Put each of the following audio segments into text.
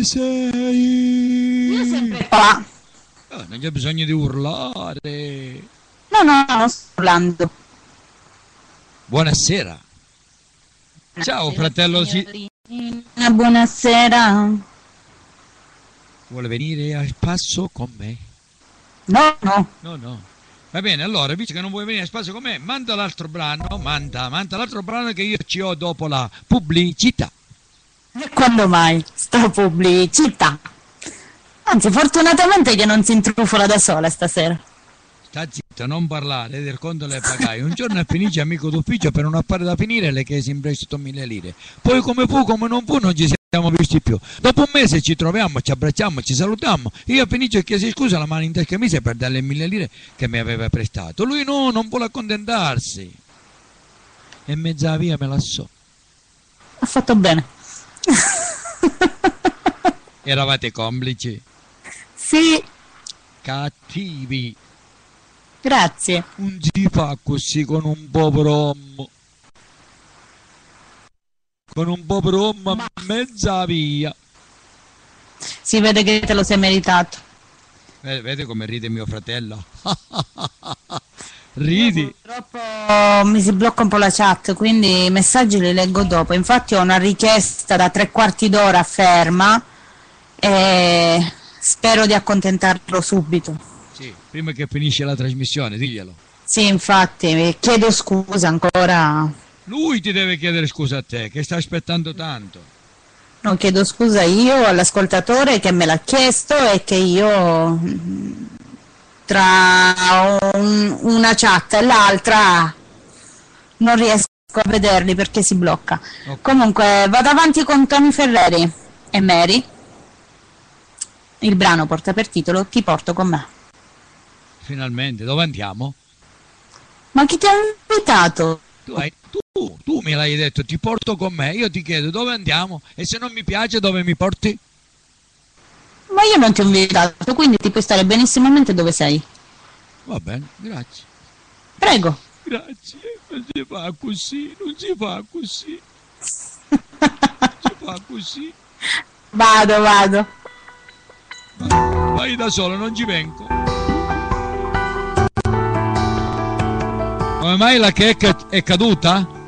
Dove sei? Io sempre qua. Ah, non c'è bisogno di urlare. No, no, no, sto urlando. Buonasera. Ciao fratello, si... Buonasera. vuole venire a spasso con me? No, no. No, no. Va bene, allora, visto che non vuoi venire a spasso con me, manda l'altro brano, manda, manda l'altro brano che io ci ho dopo la pubblicità. E quando mai? Sta pubblicità. Anzi, fortunatamente che non si intrufola da sola stasera. Sta zitta, non parlare, del conto le pagai. Un giorno finisce amico d'ufficio per un affare da finire le chiesi in prestito mille lire. Poi come fu, come non fu, non ci siamo visti più. Dopo un mese ci troviamo, ci abbracciamo, ci salutiamo. Io finisco e chiesi scusa, la mano in tasca mise per darle mille lire che mi aveva prestato. Lui no, non vuole accontentarsi. E mezza via me lasciò. Ha fatto bene. Eravate complici, Sì, cattivi. grazie. Non si fa così con un povero uomo. Con un povero uomo a mezza via. Si vede che te lo sei meritato. Eh, Vede come ride mio fratello? Ridi? Purtroppo mi si blocca un po' la chat, quindi i messaggi li leggo dopo. Infatti ho una richiesta da tre quarti d'ora ferma e spero di accontentarlo subito. Sì, prima che finisce la trasmissione, diglielo. Sì, infatti, chiedo scusa ancora. Lui ti deve chiedere scusa a te, che sta aspettando tanto. No, chiedo scusa io all'ascoltatore che me l'ha chiesto e che io tra un- una chat e l'altra non riesco a vederli perché si blocca. Ok. Comunque vado avanti con Tony Ferreri e Mary. Il brano porta per titolo Ti porto con me. Finalmente, dove andiamo? Ma chi ti ha invitato? Tu, hai- tu, tu me l'hai detto, ti porto con me. Io ti chiedo dove andiamo e se non mi piace dove mi porti? Ma io non ti ho invitato, quindi ti puoi stare benissimamente dove sei. Va bene, grazie. Prego. Grazie, non si fa così, non si fa così. Non si fa così. Vado, vado. Vai da solo, non ci vengo. Come mai la checca è caduta?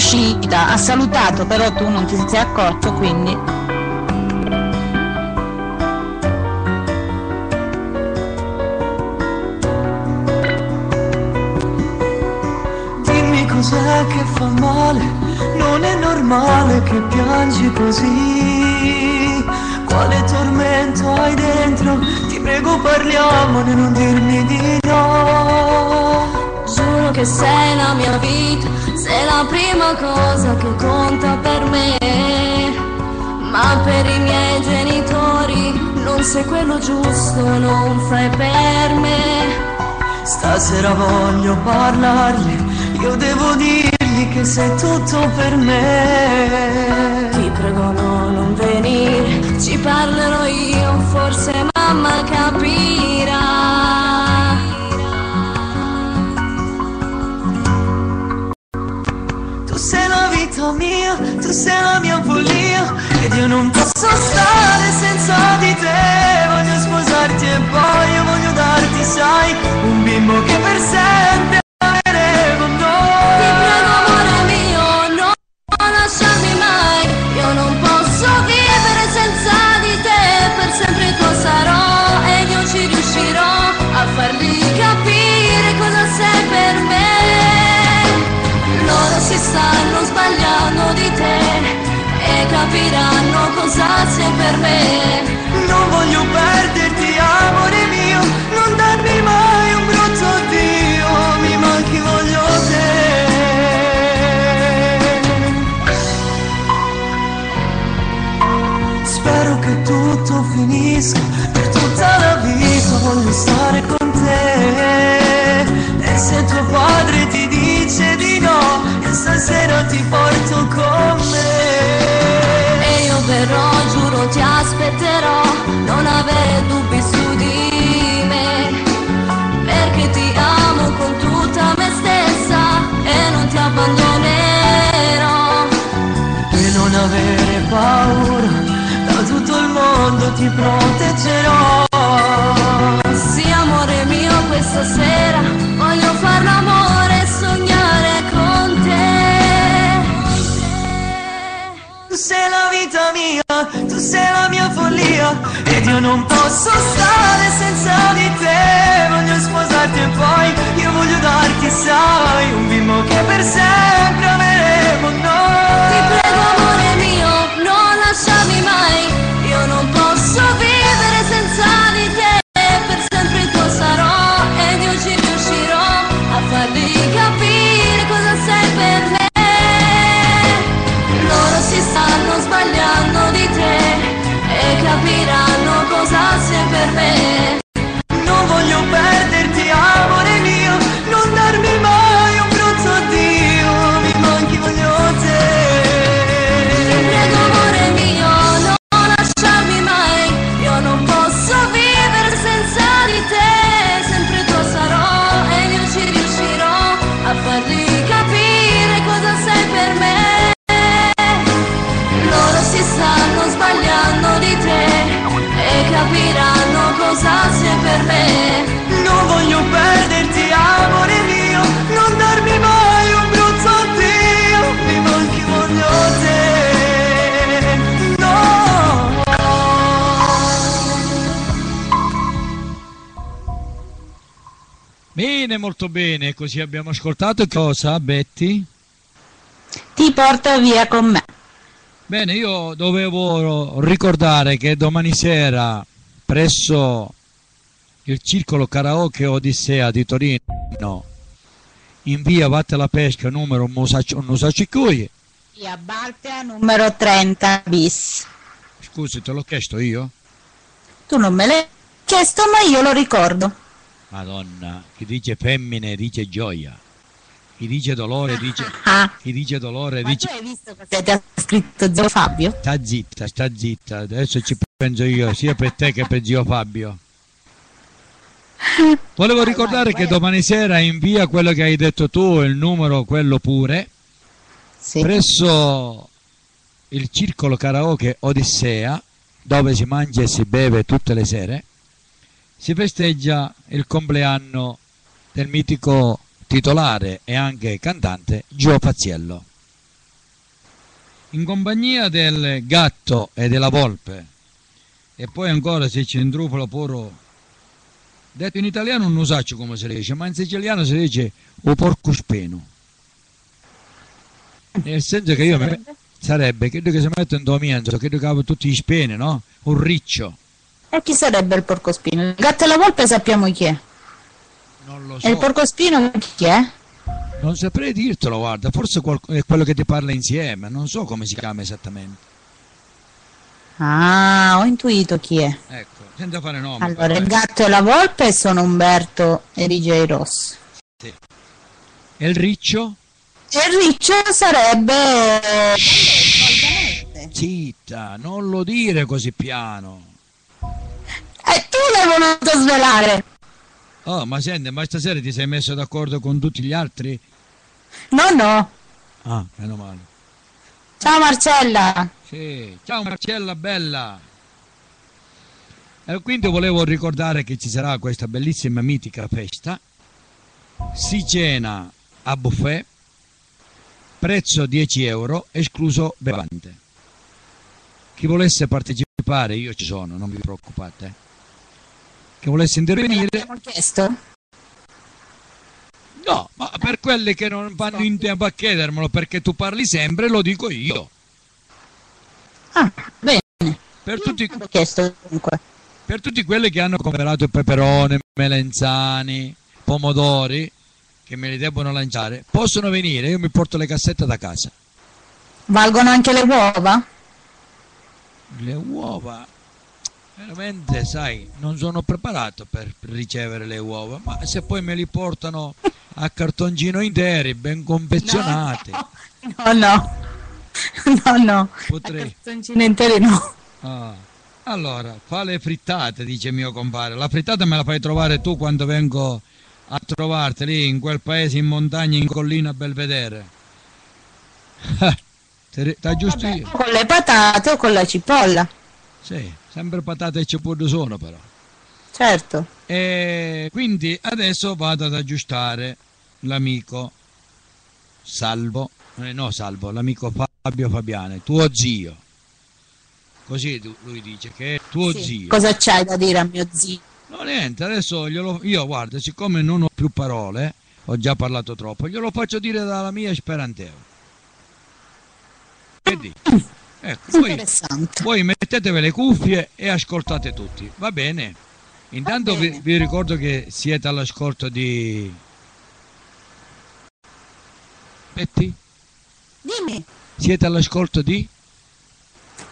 Uscita, ha salutato, però tu non ti sei accorto, quindi... Dimmi cos'è che fa male, non è normale che piangi così. Quale tormento hai dentro? Ti prego parliamone, non dirmi di no. Giuro che sei la mia vita, sei la prima cosa che conta per me. Ma per i miei genitori non sei quello giusto, non fai per me. Stasera voglio parlargli, io devo dirgli che sei tutto per me. Ti prego no, non venire, ci parlerò io, forse mamma capirà. Mia, tu sei la mia follia ed io non posso stare senza di te. Voglio sposarti e poi io voglio darti, sai, un ti proteggerò. Sì, amore mio, questa sera voglio far l'amore e sognare con te. Tu sei la vita mia, tu sei la mia follia ed io non posso stare senza di te. Voglio sposarti e poi io voglio darti, sai, un bimbo che per sempre ameremo Bene, molto bene, così abbiamo ascoltato cosa, Betty? Ti porto via con me. Bene, io dovevo ricordare che domani sera presso il circolo karaoke Odissea di Torino in via Vatte la Pesca numero Musacicui Via Baltea numero 30 bis. scusi te l'ho chiesto io? Tu non me l'hai chiesto, ma io lo ricordo. Madonna, chi dice femmine dice gioia chi dice dolore dice, Ah, chi dice dolore ma dice tu hai visto cosa ti ha scritto zio Fabio? sta zitta, sta zitta, adesso ci penso io sia per te che per zio Fabio Volevo ricordare che domani sera invia quello che hai detto tu, il numero, quello pure, Sì. presso il circolo karaoke Odissea, dove si mangia e si beve tutte le sere, si festeggia il compleanno del mitico titolare e anche cantante Gio Faziello. In compagnia del gatto e della volpe, e poi ancora se ci intrufolo pure Detto in italiano non so come si dice, ma in siciliano si dice o porco speno. Nel senso che io mi- sarebbe, credo che si mette in domienzo, credo che avevo tutti gli speni, no? Un riccio. E chi sarebbe il porcospino? Il gatto e la volpe sappiamo chi è. Non lo E il so. porcospino chi è? Non saprei dirtelo, guarda, forse è quello che ti parla insieme, non so come si chiama esattamente. Ah, ho intuito chi è. Ecco, senza fare nome. Allora, il gatto e la volpe sono Umberto e DJ Ross. eh. E il riccio? E il riccio sarebbe... Zitta, non lo dire così piano. L'hai voluto svelare. Oh, ma senti, ma stasera ti sei messo d'accordo con tutti gli altri? No, no. Ah, meno male. Ciao Marcella. Sì, ciao Marcella bella. E quindi volevo ricordare che ci sarà questa bellissima mitica festa. Si cena a buffet, prezzo 10 euro, escluso bevande. Chi volesse partecipare, io ci sono, non vi preoccupate. Chi volesse intervenire, Abbiamo chiesto? no, ma per quelli che non vanno in tempo a chiedermelo perché tu parli sempre, lo dico io. Ah, bene. Per tutti, chiesto per tutti quelli che hanno comprato peperone, melenzani, pomodori, che me li debbono lanciare, possono venire, io mi porto le cassette da casa. Valgono anche le uova? Le uova, veramente, sai, non sono preparato per ricevere le uova, ma se poi me li portano a cartoncino interi, ben confezionati, No, no. No, no. potrei... A cartoncini interi no. Ah, Allora, fa le frittate, dice mio compare. La frittata me la fai trovare tu quando vengo a trovarti lì in quel paese in montagna, in collina a Belvedere. Ti aggiusto Vabbè, io? con le patate o con la cipolla, Sì, sempre patate e cipolle sono però. certo. E quindi adesso vado ad aggiustare l'amico Salvo, eh, no Salvo, l'amico Fabio Fabiane, tuo zio. Così lui dice che è tuo Sì. zio. Cosa c'hai da dire a mio zio? No, niente, adesso glielo, io guarda, siccome non ho più parole, ho già parlato troppo, glielo faccio dire dalla mia esperanteo. Che dici? Ecco, voi, voi mettetevi le cuffie e ascoltate tutti, va bene? Intanto vi, bene. vi ricordo che siete all'ascolto di... Betty? Dimmi, Siete all'ascolto di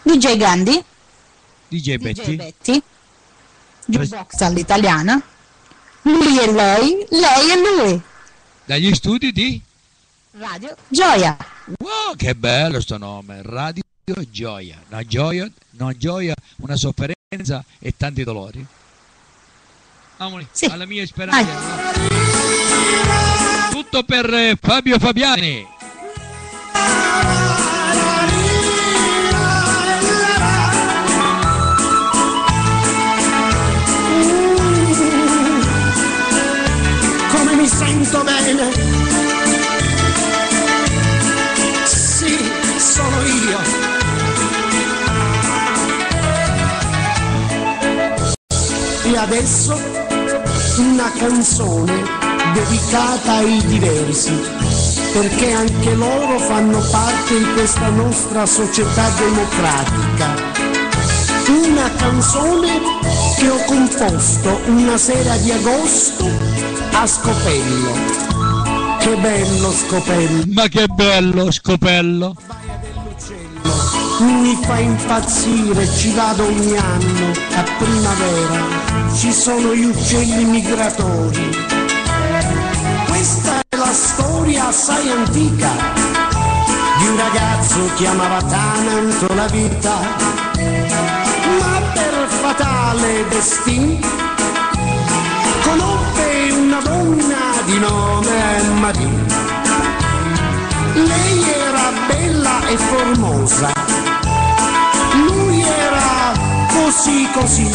DJ Gandhi, DJ DJ Betty? Betty, Jukebox all'italiana, lui e lei, lei e lui, Dagli studi di... Radio Gioia. Wow, che bello sto nome, Radio Gioia. Una gioia, una gioia, una sofferenza e tanti dolori. Amore, Sì. alla mia speranza. Tutto per eh, Fabio Fabiani. come mi sento bene. Sì, sono io. Adesso una canzone dedicata ai diversi, perché anche loro fanno parte di questa nostra società democratica una canzone che ho composto una sera di agosto a Scopello. Che bello Scopello, Ma che bello scopello. Mi fa impazzire, ci vado ogni anno a primavera, ci sono gli uccelli migratori. Questa è la storia assai antica di un ragazzo che amava tanto la vita, ma per fatale destino conobbe una donna di nome Maria. Lei era bella e formosa, così così,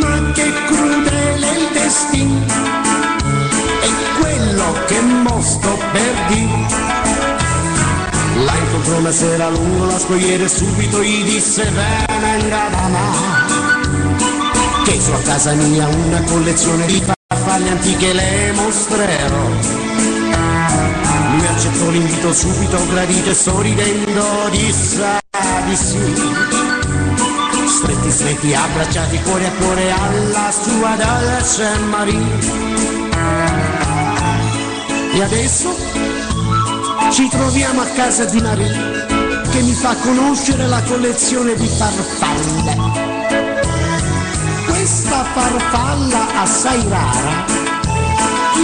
ma che crudele il destino, è quello che mostro per dire. La incontrò una sera lungo la scogliera e subito gli disse venga da me che su a casa mia una collezione di farfalle antiche le mostrerò. Lui accettò l'invito subito gradito e sorridendo disse di sì. Stretti stretti abbracciati cuore a cuore alla sua dolce Maria. E adesso ci troviamo a casa di Maria che mi fa conoscere la collezione di farfalle. Questa farfalla assai rara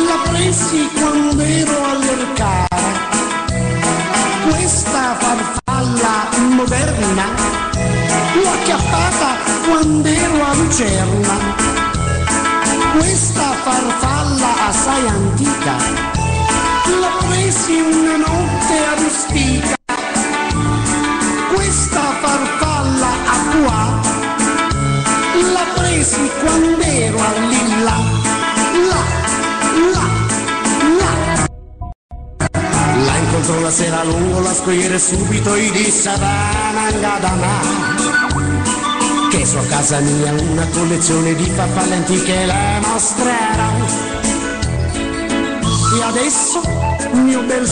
la presi quando ero all'ercara. Questa farfalla moderna l'ho acchiappata quando ero a Lucerna. Questa farfalla assai antica la presi una notte a Rustica. La sera lungo la scogliera e subito gli disse venga da me. Che so casa mia una collezione di farfalle antiche le mostrerò e adesso mio bel